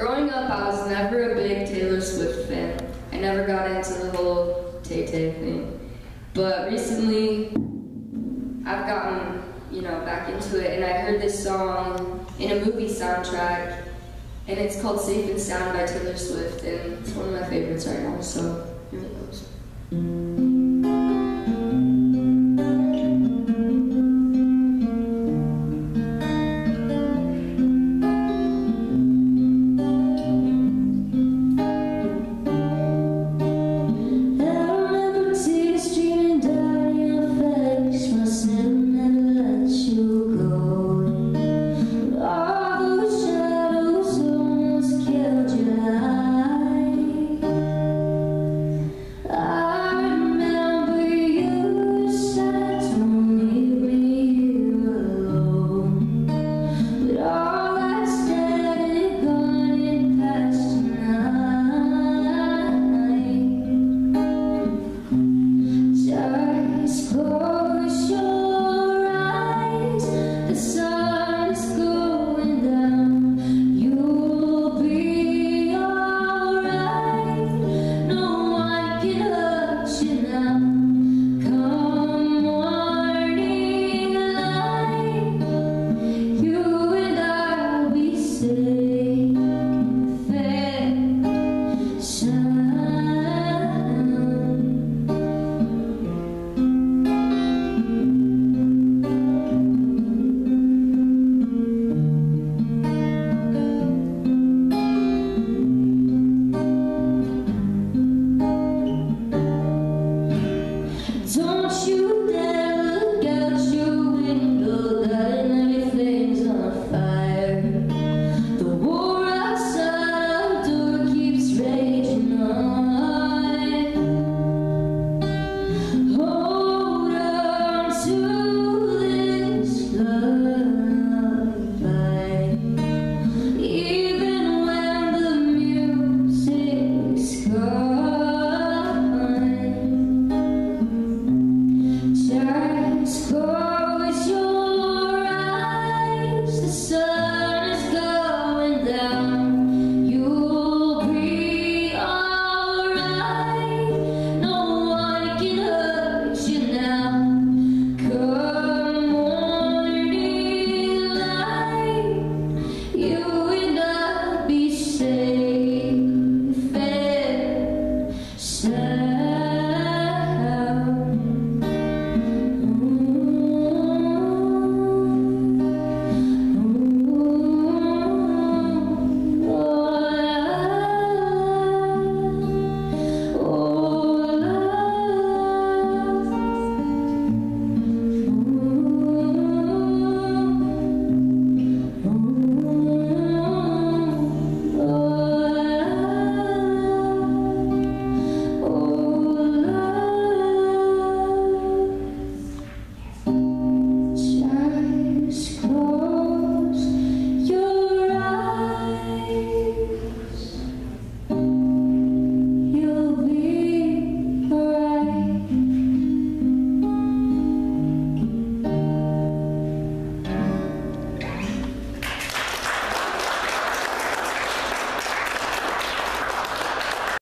Growing up, I was never a big Taylor Swift fan. I never got into the whole Tay Tay thing. But recently, I've gotten, you know, back into it, and I heard this song in a movie soundtrack, and it's called Safe and Sound by Taylor Swift, and it's one of my favorites right now, so here it goes. to